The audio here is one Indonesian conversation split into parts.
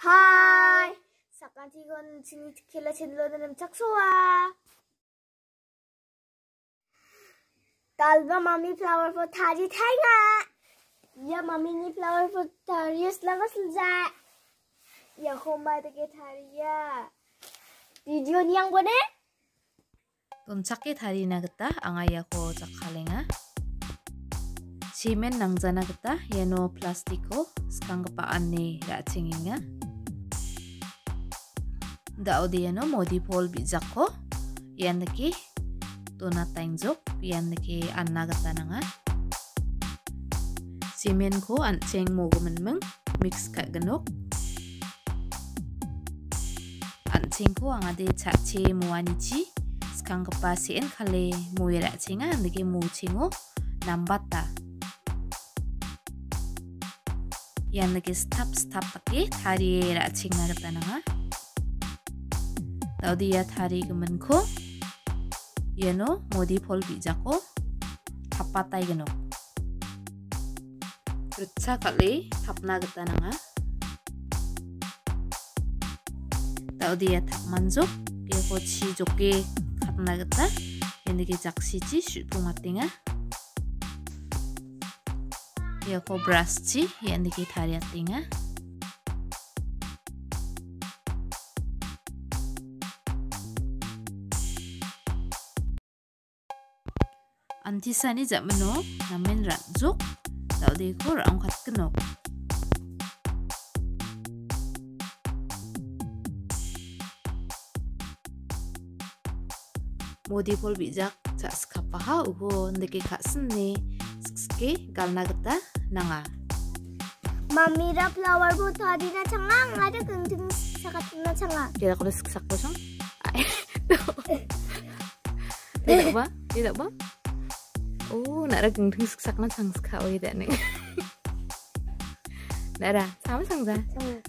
Hai, sekarang kon sini kila chindlo na namchak soa. Talba mami flower for thari thai nga. Ya mami ni flower for thari selama selja. Ya khomba take thari ya. Video ni yang bone? 돈찾기 다리 나겠다 앙아야고 작할랭아 시멘 낭자나겠다 예노 플라스티코 스칸가파 안니 라칭잉아 Daudiyano modi pol bizako yan naki tuna taingzok yan naki anna gata nanga simen ko anceng mo gumenmeng mix ka ganok anceng ko ang ade chache muanichi skang kapasien kale muira chinga ndike mu chingo nambata yan naki stap stap pake tari ra Tadi ya tari kemenko Yeno modi pol bijako Tapatai genok Ruca kali tapna geta nanga Tadi ya tap manjok Kia ko chi joke katna geta Yang dike jaksi chi syupu matinga Kia ko brush chi Yang dike tari atinga antisani jamano namen ranjuk daude ko rang khat knok modi pol bijak cha skapaha ugo ndeke khasne skske galna gata nanga Mamira flower po thari na changang ada kenting sakat na changa. kira ko sksak ko sang tidak ba tidak ba oh nak ada gendeng sksak na sang ska oi da ne Nara, sama sang za. Changa.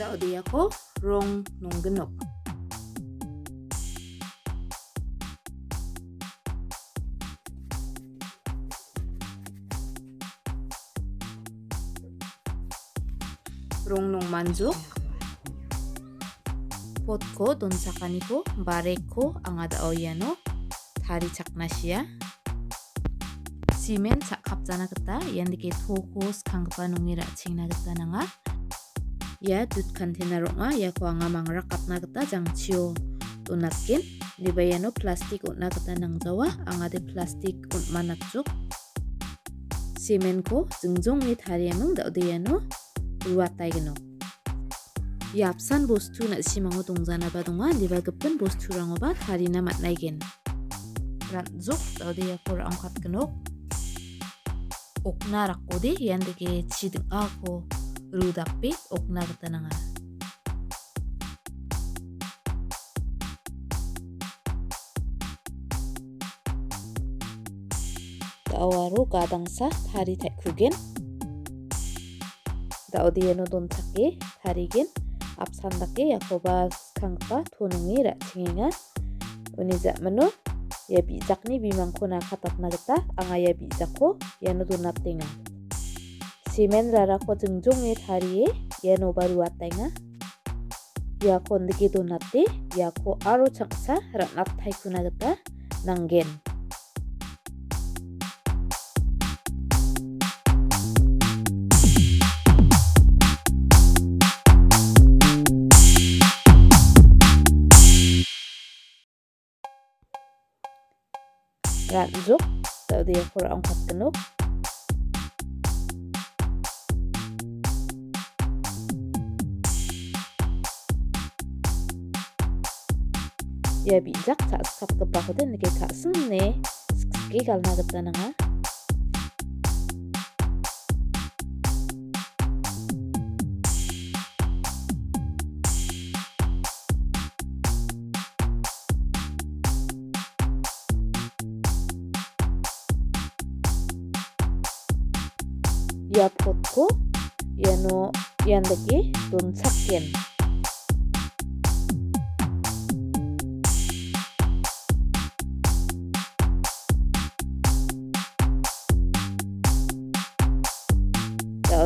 Da odi ako rong nung genok. Rong nung manjuk. Pot ko don sakani ko bare ang ada oyano tari chaknasia. simen sak kapjana gita iandike toko skanggipa nongni ra·chengna gita nanga. Ia dut container ong·a iako anga mangrakatna gita jangchio donatgen liba iano plastik on·na gita nangjawa anga de plastik on·ma natjuk simenko jingjongni tariaming da·ode iano ruatai gnok ia apsan bostu na·simango dongjanaba donga liba gipin bosturangoba tarina matnaigen ran·jok da·ode iako ra·ongkat gnok okna rakode yandege chiding-ako rudape okna gita nanga. Dawaro gadangsa tari taikugen. Daodieno donchake tarigen apsandake yakoba skangpa tonungi ra-chengenga. Uni jakmano ia bijakni bimangko nakatatna gita anga ia bijako iano donatenga. Simen rarako jingjonge tarie iano baru atenga. Iako ndike donate iako aro chaksa ratnat taikuna gita nanggen. ranjuk tadi aku angkat kenuk ya bijak tak skap kepahutin nike kak sene ski kalna ketananga ia potko iano iandake donchakken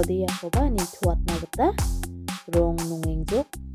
yakoba nitoatna gita rong nongengjok rong nongarat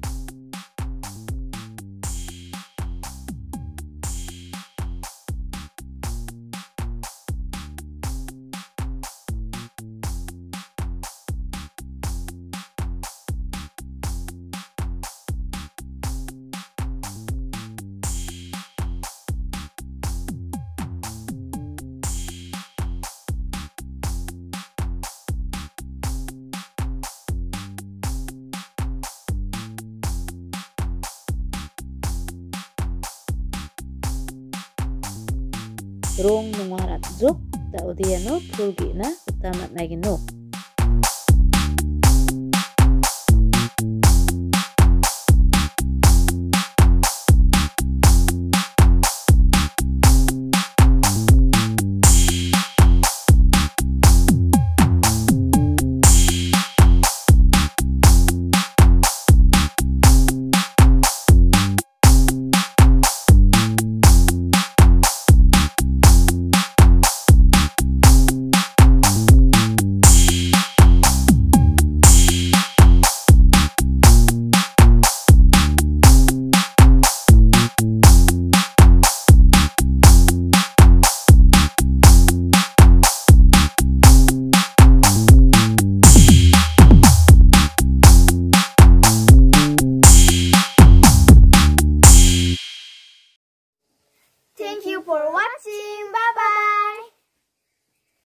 jok da odiano pul ge·na gita man·a genok.